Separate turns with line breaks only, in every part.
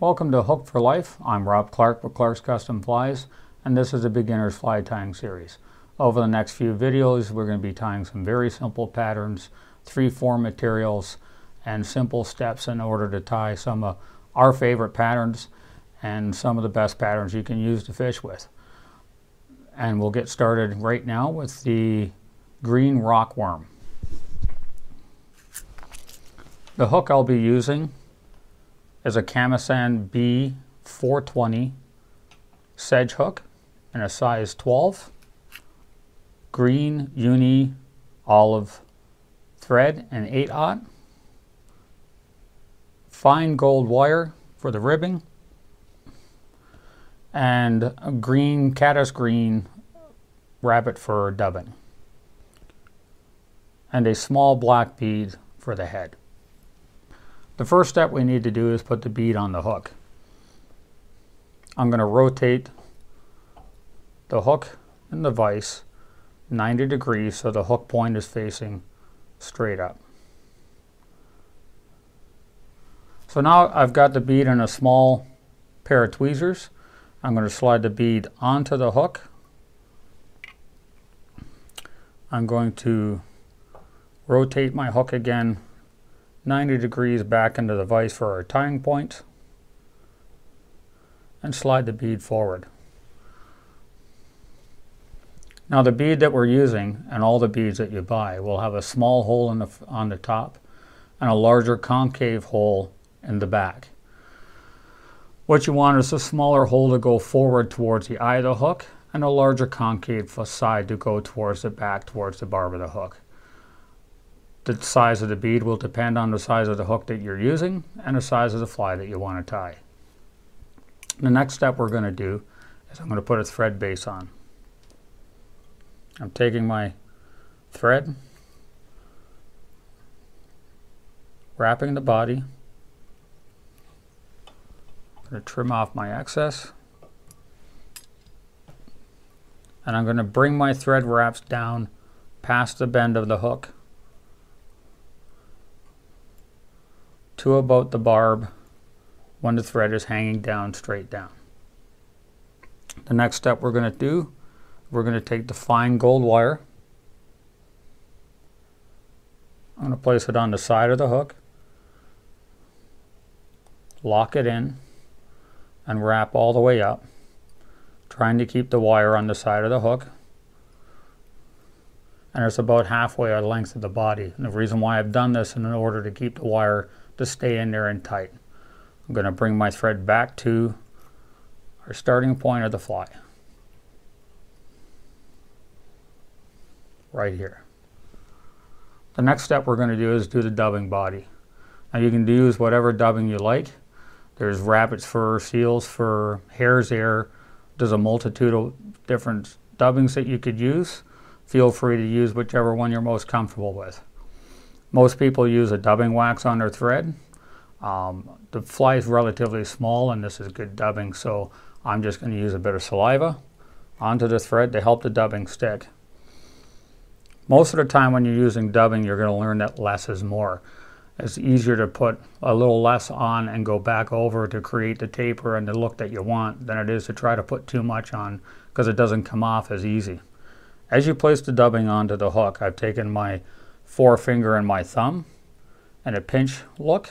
Welcome to Hooked for Life. I'm Rob Clarke with Clarke's Custom Flies, and this is a beginner's fly tying series. Over the next few videos, we're going to be tying some very simple patterns, three form materials, and simple steps in order to tie some of our favorite patterns and some of the best patterns you can use to fish with. And we'll get started right now with the green rockworm. The hook I'll be using is a Kamasan B420 sedge hook in a size 12, green uni olive thread and 8 aught, fine gold wire for the ribbing, and green caddis green rabbit fur dubbing, and a small black bead for the head. The first step we need to do is put the bead on the hook. I'm going to rotate the hook and the vise 90 degrees so the hook point is facing straight up. So now I've got the bead in a small pair of tweezers. I'm going to slide the bead onto the hook. I'm going to rotate my hook again 90 degrees back into the vise for our tying point and slide the bead forward. Now the bead that we're using and all the beads that you buy will have a small hole the, on the top and a larger concave hole in the back. What you want is a smaller hole to go forward towards the eye of the hook and a larger concave side to go towards the back towards the barb of the hook. The size of the bead will depend on the size of the hook that you're using and the size of the fly that you want to tie. The next step we're going to do is I'm going to put a thread base on. I'm taking my thread, wrapping the body, I'm going to trim off my excess, and I'm going to bring my thread wraps down past the bend of the hook to about the barb when the thread is hanging down straight down. The next step we're going to do, we're going to take the fine gold wire. I'm going to place it on the side of the hook, lock it in, and wrap all the way up, trying to keep the wire on the side of the hook. And it's about halfway the length of the body. And the reason why I've done this is in order to keep the wire to stay in there and tight. I'm going to bring my thread back to our starting point of the fly. Right here. The next step we're going to do is do the dubbing body. Now you can use whatever dubbing you like. There's rabbit's fur, seal's fur, hare's hair. There's a multitude of different dubbings that you could use. Feel free to use whichever one you're most comfortable with. Most people use a dubbing wax on their thread. Um, the fly is relatively small and this is good dubbing, so I'm just going to use a bit of saliva onto the thread to help the dubbing stick. Most of the time when you're using dubbing, you're going to learn that less is more. It's easier to put a little less on and go back over to create the taper and the look that you want than it is to try to put too much on because it doesn't come off as easy. As you place the dubbing onto the hook, I've taken my forefinger and my thumb and a pinch look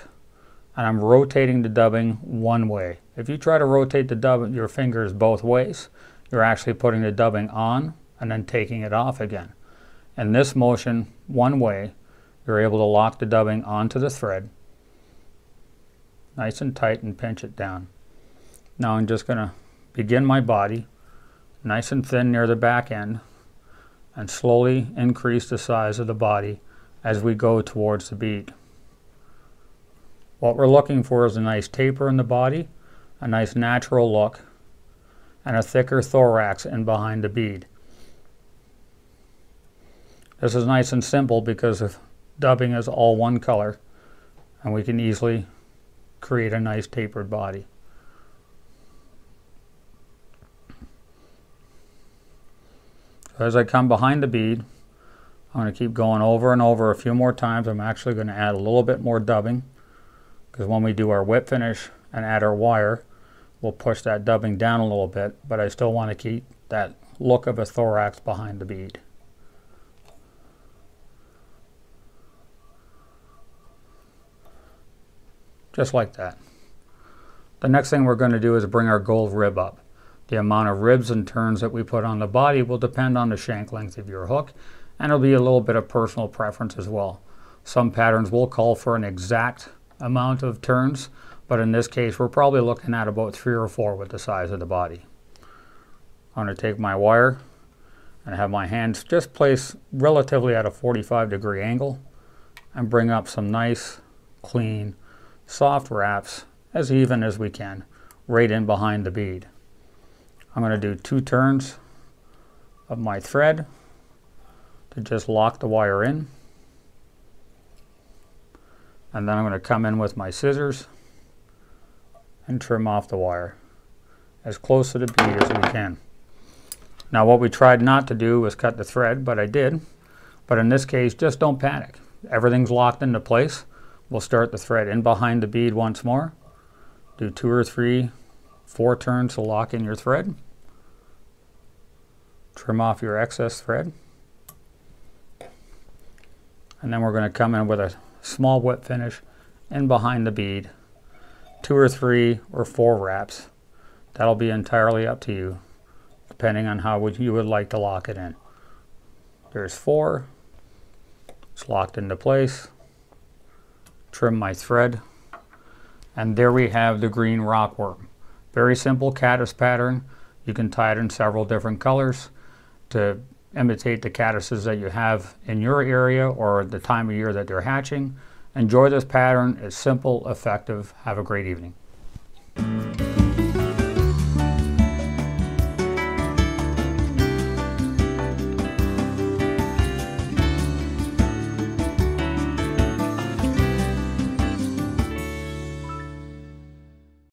and I'm rotating the dubbing one way. If you try to rotate the dubbing, your fingers both ways, you're actually putting the dubbing on and then taking it off again. In this motion, one way, you're able to lock the dubbing onto the thread nice and tight and pinch it down. Now I'm just going to begin my body nice and thin near the back end and slowly increase the size of the body as we go towards the bead. What we're looking for is a nice taper in the body, a nice natural look, and a thicker thorax in behind the bead. This is nice and simple because of dubbing is all one color and we can easily create a nice tapered body. So as I come behind the bead, I'm going to keep going over and over a few more times. I'm actually going to add a little bit more dubbing because when we do our whip finish and add our wire, we'll push that dubbing down a little bit, but I still want to keep that look of a thorax behind the bead. Just like that. The next thing we're going to do is bring our gold rib up. The amount of ribs and turns that we put on the body will depend on the shank length of your hook, and it'll be a little bit of personal preference as well. Some patterns will call for an exact amount of turns, but in this case we're probably looking at about three or four with the size of the body. I'm going to take my wire and have my hands just placed relatively at a 45 degree angle and bring up some nice, clean, soft wraps as even as we can right in behind the bead. I'm going to do two turns of my thread to just lock the wire in. And then I'm going to come in with my scissors and trim off the wire as close to the bead as we can. Now what we tried not to do was cut the thread, but I did. But in this case, just don't panic. Everything's locked into place. We'll start the thread in behind the bead once more. Do two or three, four turns to lock in your thread. Trim off your excess thread. And then we're going to come in with a small whip finish in behind the bead. Two or three or four wraps. That'll be entirely up to you, depending on how you would like to lock it in. There's four. It's locked into place trim my thread. And there we have the green rockworm. Very simple caddis pattern. You can tie it in several different colors to imitate the caddises that you have in your area or the time of year that they're hatching. Enjoy this pattern. It's simple, effective. Have a great evening.